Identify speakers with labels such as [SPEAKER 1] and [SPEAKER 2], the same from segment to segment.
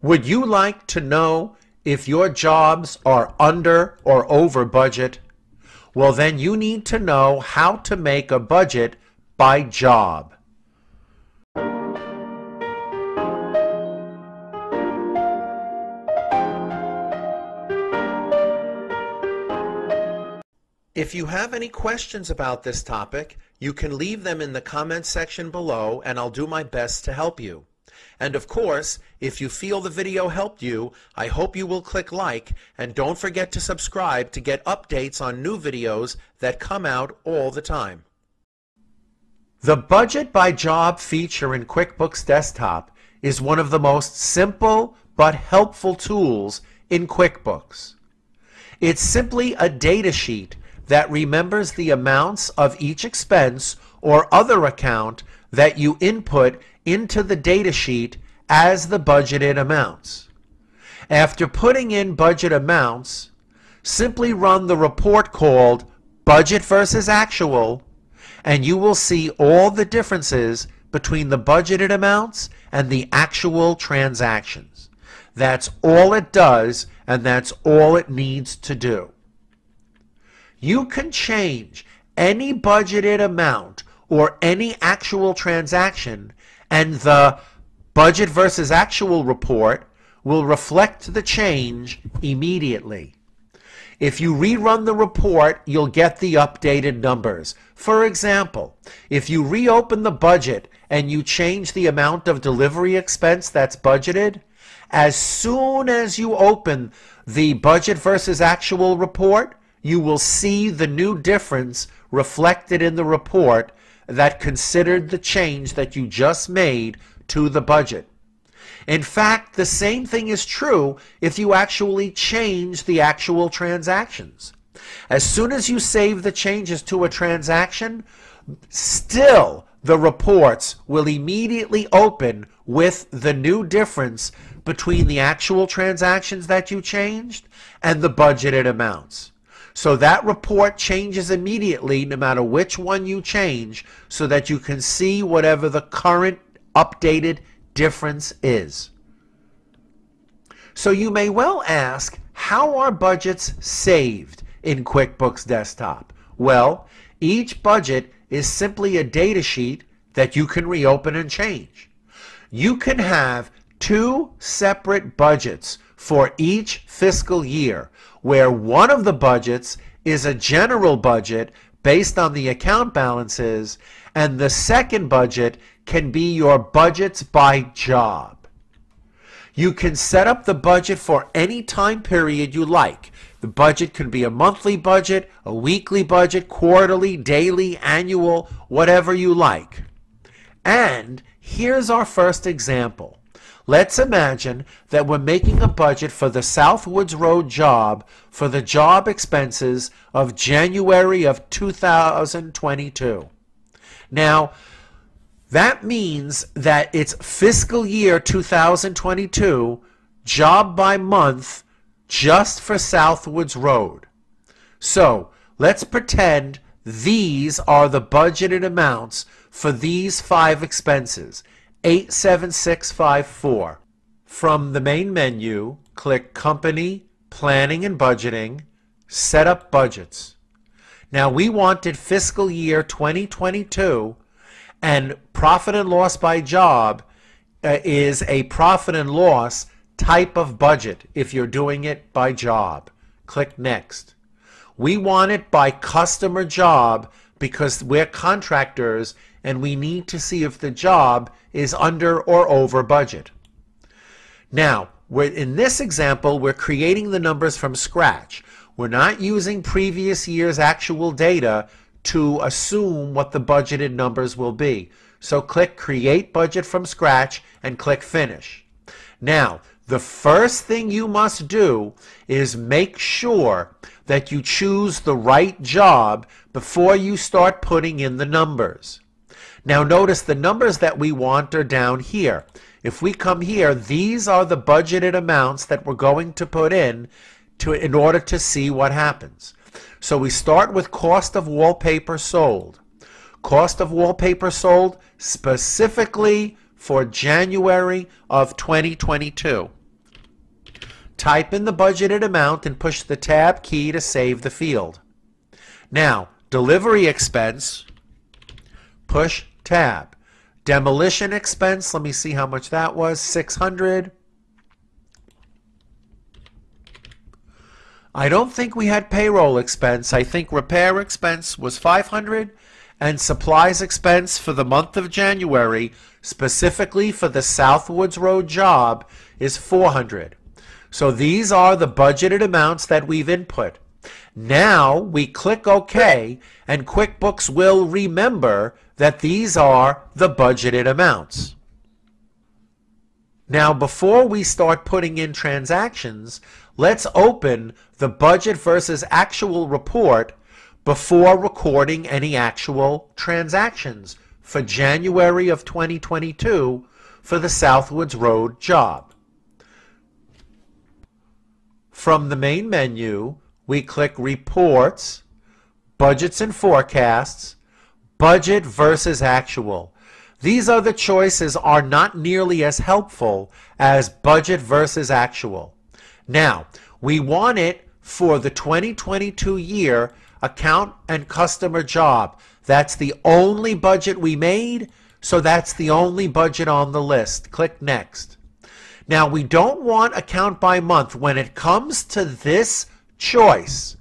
[SPEAKER 1] Would you like to know if your jobs are under or over budget? Well, then you need to know how to make a budget by job. If you have any questions about this topic, you can leave them in the comments section below and I'll do my best to help you. And of course, if you feel the video helped you, I hope you will click like and don't forget to subscribe to get updates on new videos that come out all the time. The Budget by Job feature in QuickBooks Desktop is one of the most simple but helpful tools in QuickBooks. It's simply a data sheet that remembers the amounts of each expense or other account that you input into the datasheet as the budgeted amounts. After putting in budget amounts, simply run the report called Budget versus Actual, and you will see all the differences between the budgeted amounts and the actual transactions. That's all it does, and that's all it needs to do. You can change any budgeted amount or any actual transaction and the budget versus actual report will reflect the change immediately. If you rerun the report, you'll get the updated numbers. For example, if you reopen the budget and you change the amount of delivery expense that's budgeted, as soon as you open the budget versus actual report, you will see the new difference reflected in the report that considered the change that you just made to the budget. In fact, the same thing is true if you actually change the actual transactions. As soon as you save the changes to a transaction, still the reports will immediately open with the new difference between the actual transactions that you changed and the budgeted amounts. So that report changes immediately no matter which one you change so that you can see whatever the current updated difference is. So you may well ask, how are budgets saved in QuickBooks Desktop? Well, each budget is simply a data sheet that you can reopen and change. You can have two separate budgets for each fiscal year where one of the budgets is a general budget based on the account balances, and the second budget can be your budgets by job. You can set up the budget for any time period you like. The budget can be a monthly budget, a weekly budget, quarterly, daily, annual, whatever you like. And here's our first example. Let's imagine that we're making a budget for the Southwoods Road job for the job expenses of January of 2022. Now, that means that it's fiscal year 2022, job by month, just for Southwoods Road. So, let's pretend these are the budgeted amounts for these five expenses. 87654. From the main menu, click Company, Planning and Budgeting, Set up Budgets. Now we wanted fiscal year 2022 and profit and loss by job uh, is a profit and loss type of budget if you're doing it by job. Click Next. We want it by customer job because we're contractors and we need to see if the job is under or over budget. Now, in this example, we're creating the numbers from scratch. We're not using previous year's actual data to assume what the budgeted numbers will be. So click Create Budget from Scratch and click Finish. Now, the first thing you must do is make sure that you choose the right job before you start putting in the numbers. Now notice the numbers that we want are down here. If we come here, these are the budgeted amounts that we're going to put in to, in order to see what happens. So we start with cost of wallpaper sold. Cost of wallpaper sold specifically for January of 2022. type in the budgeted amount and push the tab key to save the field. Now, delivery expense, push tab. Demolition expense, let me see how much that was, 600. I don't think we had payroll expense. I think repair expense was 500 and supplies expense for the month of January, specifically for the Southwoods Road job, is 400. So these are the budgeted amounts that we've input. Now we click OK and QuickBooks will remember that these are the budgeted amounts. Now before we start putting in transactions, let's open the budget versus actual report before recording any actual transactions for January of 2022 for the Southwoods Road job. From the main menu, we click Reports, Budgets and Forecasts, Budget versus Actual. These other choices are not nearly as helpful as budget versus actual. Now, we want it for the 2022 year account and customer job. That's the only budget we made, so that's the only budget on the list. Click Next. Now, we don't want account by month. When it comes to this choice,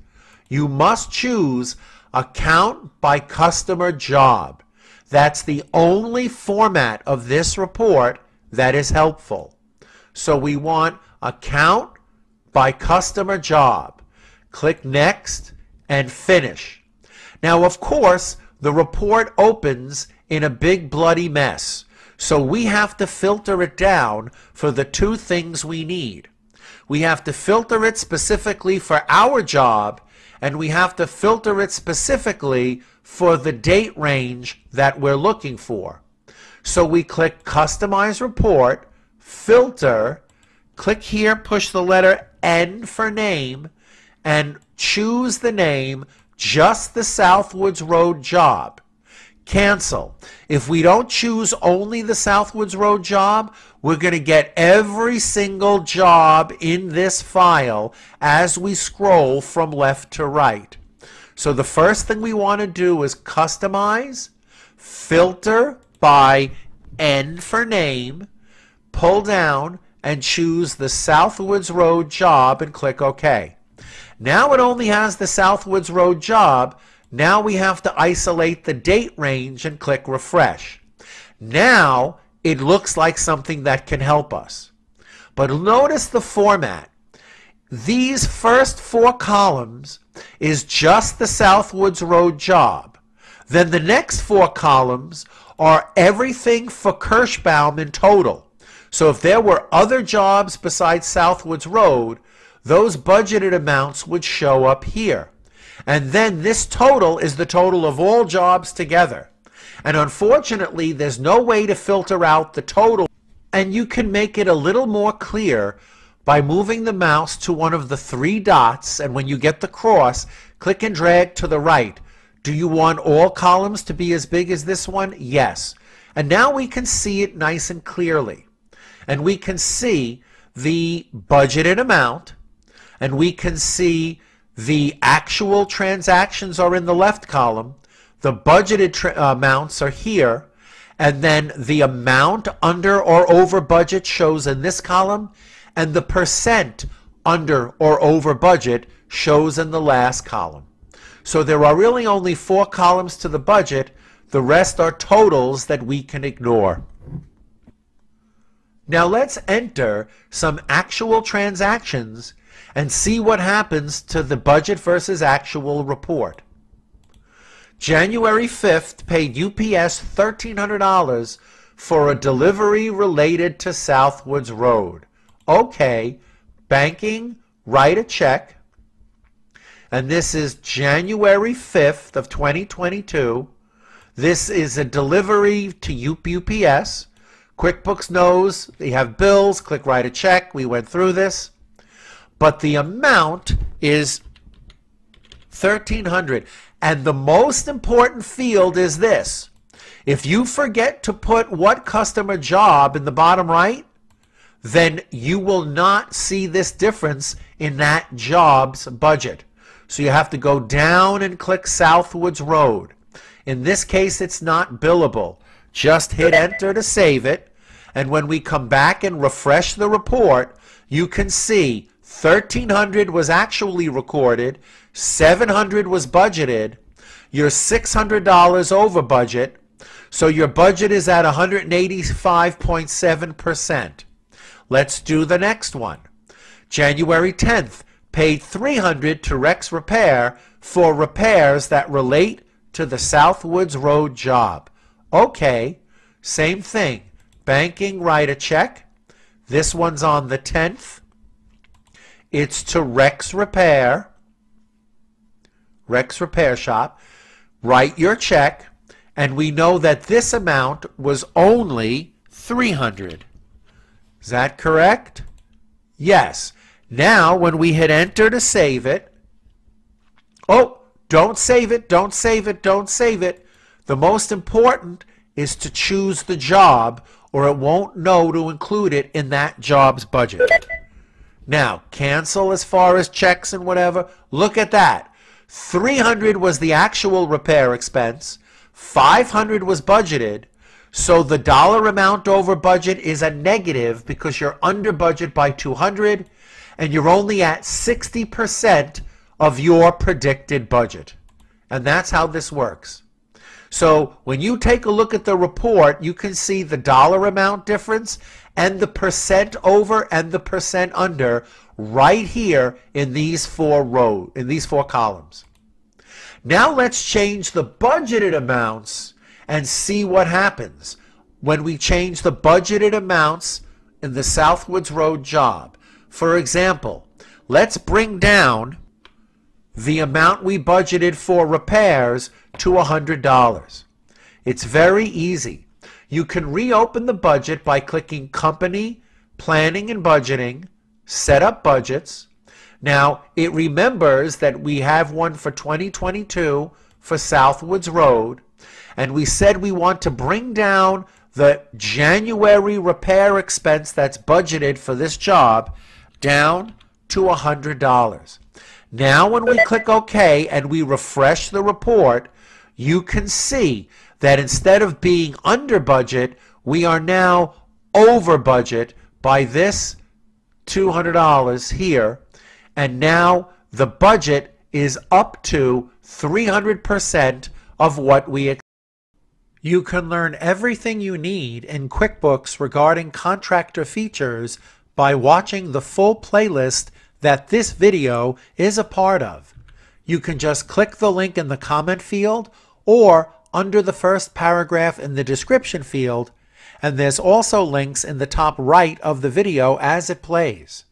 [SPEAKER 1] you must choose account by customer job. That's the only format of this report that is helpful. So we want account by customer job. Click Next and Finish. Now, of course, the report opens in a big bloody mess. So we have to filter it down for the two things we need. We have to filter it specifically for our job, and we have to filter it specifically for the date range that we're looking for. So we click Customize Report, Filter, click here, push the letter N for name, and choose the name, just the Southwoods Road job cancel. If we don't choose only the Southwoods Road job, we're going to get every single job in this file as we scroll from left to right. So the first thing we want to do is customize, filter by N for name, pull down, and choose the Southwoods Road job and click OK. Now it only has the Southwoods Road job, now we have to isolate the date range and click refresh. Now it looks like something that can help us. But notice the format. These first four columns is just the Southwoods Road job. Then the next four columns are everything for Kirschbaum in total. So if there were other jobs besides Southwoods Road, those budgeted amounts would show up here. And then this total is the total of all jobs together. And unfortunately, there's no way to filter out the total. And you can make it a little more clear by moving the mouse to one of the three dots. And when you get the cross, click and drag to the right. Do you want all columns to be as big as this one? Yes. And now we can see it nice and clearly. And we can see the budgeted amount. And we can see the actual transactions are in the left column. The budgeted uh, amounts are here. And then the amount under or over budget shows in this column. And the percent under or over budget shows in the last column. So there are really only four columns to the budget. The rest are totals that we can ignore. Now let's enter some actual transactions and see what happens to the budget versus actual report. January 5th paid UPS $1,300 for a delivery related to Southwoods Road. Okay, banking, write a check. And this is January 5th of 2022. This is a delivery to UPS. QuickBooks knows they have bills. Click write a check. We went through this but the amount is 1300 and the most important field is this if you forget to put what customer job in the bottom right then you will not see this difference in that job's budget. So you have to go down and click Southwoods Road. In this case, it's not billable. Just hit enter to save it. And when we come back and refresh the report, you can see 1300 was actually recorded, 700 was budgeted, you're $600 over budget, so your budget is at 185.7%. Let's do the next one. January 10th, paid 300 to Rex Repair for repairs that relate to the Southwoods Road job. Okay, same thing. Banking, write a check. This one's on the 10th. It's to Rex Repair. Rex Repair Shop. Write your check. And we know that this amount was only 300. Is that correct? Yes. Now, when we hit enter to save it, oh, don't save it, don't save it, don't save it. The most important is to choose the job or it won't know to include it in that job's budget. Now, cancel as far as checks and whatever. Look at that. 300 was the actual repair expense. 500 was budgeted. So the dollar amount over budget is a negative because you're under budget by 200 and you're only at 60% of your predicted budget. And that's how this works. So when you take a look at the report, you can see the dollar amount difference and the percent over and the percent under right here in these four rows, in these four columns. Now let's change the budgeted amounts and see what happens when we change the budgeted amounts in the Southwoods Road job. For example, let's bring down the amount we budgeted for repairs to $100. It's very easy. You can reopen the budget by clicking Company, Planning and Budgeting, Set Up Budgets. Now, it remembers that we have one for 2022 for Southwoods Road, and we said we want to bring down the January repair expense that's budgeted for this job down to $100. Now when we click OK and we refresh the report, you can see that instead of being under budget, we are now over budget by this $200 here. And now the budget is up to 300% of what we expect. You can learn everything you need in QuickBooks regarding contractor features by watching the full playlist that this video is a part of. You can just click the link in the comment field or under the first paragraph in the description field, and there's also links in the top right of the video as it plays.